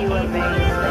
you amazing.